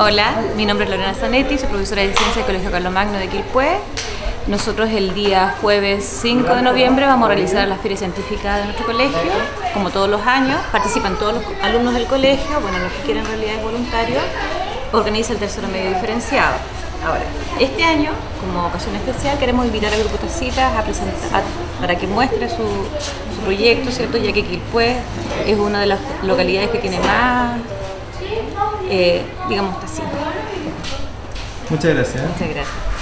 Hola, mi nombre es Lorena Zanetti, soy profesora de Ciencia del Colegio Carlos Magno de Quilpué. Nosotros el día jueves 5 de noviembre vamos a realizar la feria científica de nuestro colegio, como todos los años. Participan todos los alumnos del colegio, bueno, los que quieren en realidad es voluntario, organiza el tercero medio diferenciado. Ahora, este año, como ocasión especial, queremos invitar a Grupo Tacitas a presentar, para que muestre su, su proyecto, ¿cierto? Ya que Quilpué es una de las localidades que tiene más eh, digamos así. Muchas gracias. Muchas gracias.